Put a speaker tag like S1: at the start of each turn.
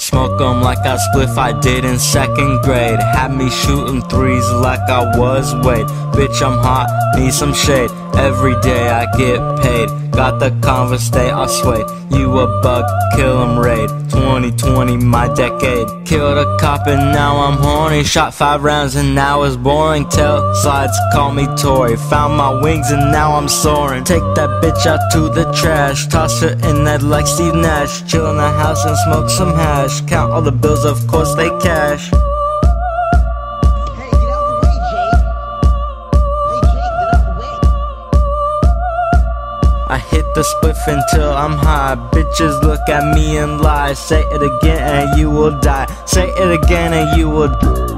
S1: Smoke 'em like I spliff I did in second grade. Had me shooting threes like I was Wade. Bitch, I'm hot, need some shade. Every day I get paid. Got the converse stay, I sway. You a bug, kill 'em raid. 2020, my decade. Killed a cop and now I'm horny. Shot five rounds and now it's boring. Tell slides, call me Tory. Found my wings and now I'm soaring. Take that bitch out to the trash. Toss her in that like Steve Nash. Chill in the house and smoke some hash. Count all the bills, of course they cash. I hit the spliff until I'm high. Bitches look at me and lie. Say it again and you will die. Say it again and you will.